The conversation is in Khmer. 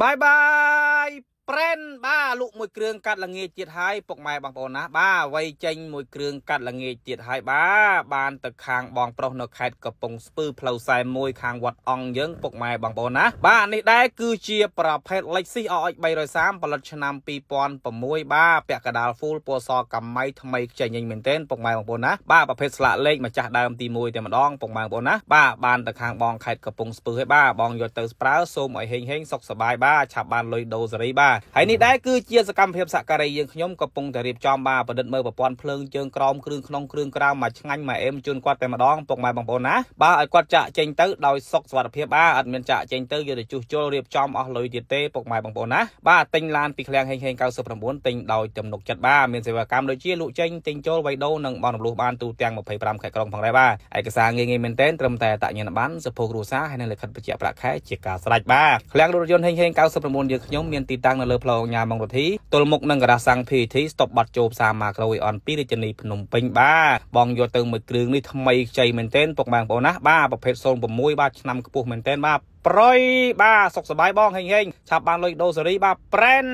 បាយ បាយប្រេនបាទលក់មួយគ្រឿងកាត់ល្ងាចទៀតហើយពុកម៉ែបងប្អូនណាបាទវ័យចេញមួយគ្រឿងកាត់ល្ងាចទៀតហើយបាទបានទៅខាងបងប្រុសនៅខេត្តកំពង់ស្ពឺផ្លូវ41ខាងវត្តអង្គយើងពុកម៉ែបងប្អូនណាបាទនេះដែរគឺជាប្រភេទ Lexus RX 330ផលិតឆ្នាំ2006បាទពាក់កដាល full ពណ៌សកម្មៃថ្មីខ្ចីញញមែនទែនពុកម៉ែបងប្អូនណាបាទប្រភេទស្លាកលេខម្ចាស់ដើមទី1តែម្ដងពុកម៉ែបងប្អូនណាបាទបានទៅខាងបងខេត្តកំពង់ស្ពឺហើយបាទបងយកទៅប្រើសូមឲ្យហេងហេងសុខសប្បាយបាទឆាប់បានលុយដូសេរីបាទហើយនេះដែរគឺជាសកម្មភាពសក្ការៈយើងខ្ញុំកំពុងតែរៀបចំបាទប្រឌិតមើលប្រព័ន្ធភ្លើងជើងក្រោមគ្រឿងក្នុងគ្រឿងក្រៅមកឆ្ងាញ់មកអេមជូនគាត់តែម្ដងពុកម៉ែបងប្អូនណាបាទឲ្យគាត់ចាក់ចេញទៅដោយសុខសុវត្ថិភាពបាទអត់មានចាក់ចេញទៅយកទៅជួសជុលរៀបចំអស់លុយទៀតទេពុកម៉ែបងប្អូនណាបាទទិញឡានពីឃ្លាំងហេងហេង99ទិញដោយទំនុកចិត្តបាទមានសេវាកម្មដូចជាលក់ចេញទិញចូលវៃដូនិងបនរំលោះបានទូទាំង25ខេត្តក្រុងផងដែរបាទឯកសារងាយងាយមែនទែនត្រឹមតែតញ្ញាណប័ណ្ណសភោគ្រួសារហើយនិងលិខិតបញ្ជាក់ប្រាក់ខែជាការស្រេចបាទឃ្លាំងរថយន្តហេងហេង99យើងខ្ញុំមានទីតាំងនៅលើផ្លូវអង្គញាមងរធីទល់មុខនឹងការ៉ាសាំង PET ស្តុបបាត់ចូលផ្សារម៉ាក្រូអ៊ីអន2រាជធានីភ្នំពេញបាទបងយកទៅមួយគ្រឿងនេះថ្មីខ្ចីមែនទែនពុកម៉ែបងប្អូនណាបាទប្រភេទ06បាទឆ្នាំខ្ពស់មែនទែនបាទប្រយបាទសុខសប្បាយបងហេងហេងឆាប់បានលុយដូសេរីបាទប្រែន